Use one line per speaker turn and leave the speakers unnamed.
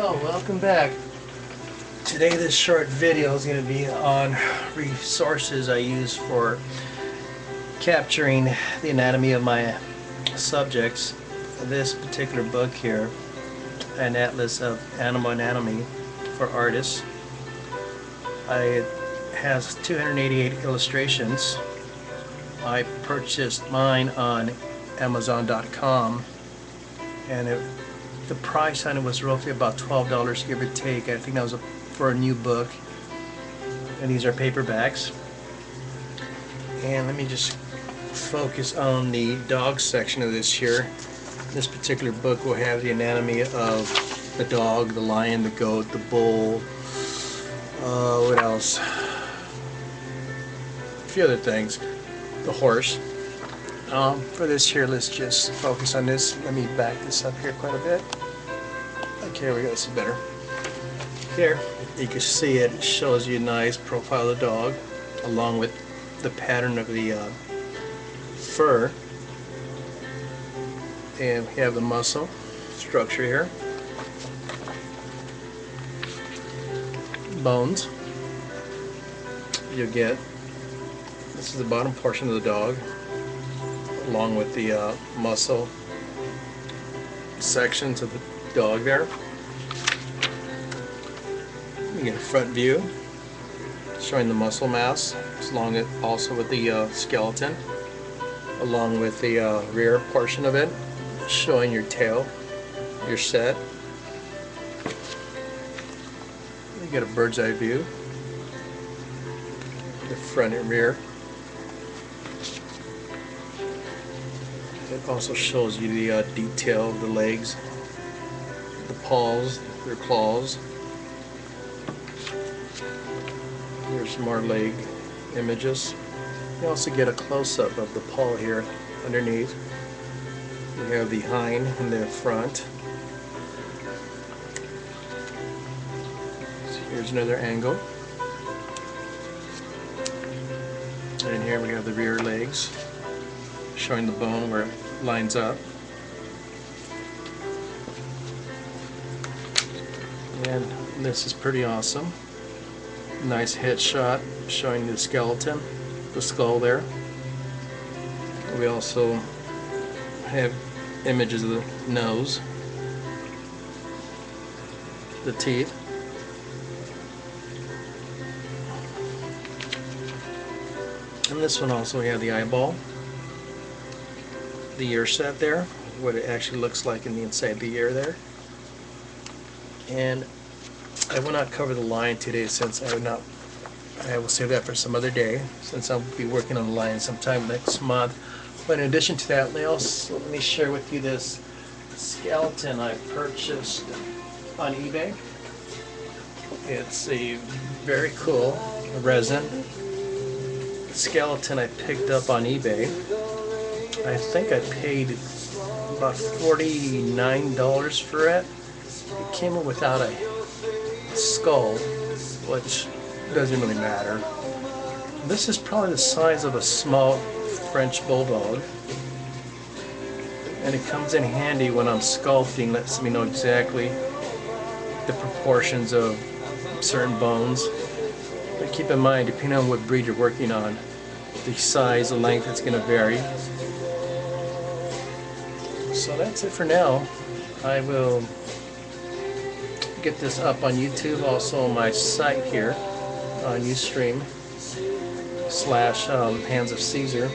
Well, welcome back. Today this short video is going to be on resources I use for capturing the anatomy of my subjects. This particular book here, an atlas of animal anatomy for artists. I, has 288 illustrations. I purchased mine on Amazon.com and it the price on it was roughly about $12 give or take. I think that was a, for a new book. And these are paperbacks. And let me just focus on the dog section of this here. This particular book will have the anatomy of the dog, the lion, the goat, the bull, uh, what else? A few other things. The horse. Um, for this here, let's just focus on this. Let me back this up here quite a bit. Okay, here we go. This is better. Here, you can see it shows you a nice profile of the dog, along with the pattern of the uh, fur. And we have the muscle structure here. Bones. You'll get, this is the bottom portion of the dog, along with the uh, muscle sections of the dog there. You get a front view showing the muscle mass, along it also with the uh, skeleton, along with the uh, rear portion of it, showing your tail, your set. You get a bird's eye view, the front and rear. It also shows you the uh, detail of the legs, the paws, their claws. Here's some more leg images. You also get a close-up of the paw here underneath. You have the hind and the front. So here's another angle. And here we have the rear legs showing the bone where it lines up. And this is pretty awesome. Nice hit headshot showing the skeleton, the skull there. We also have images of the nose, the teeth. And this one also we have the eyeball the ear set there, what it actually looks like in the inside of the ear there. And I will not cover the line today since I would not, I will save that for some other day since I'll be working on the line sometime next month. But in addition to that, let, let me share with you this skeleton I purchased on eBay. It's a very cool resin skeleton I picked up on eBay. I think I paid about $49 for it. It came without a skull, which doesn't really matter. This is probably the size of a small French Bulldog. And it comes in handy when I'm sculpting, lets me know exactly the proportions of certain bones. But keep in mind, depending on what breed you're working on, the size, the length, it's going to vary. So that's it for now. I will get this up on YouTube, also on my site here on Ustream slash um, Hands of Caesar.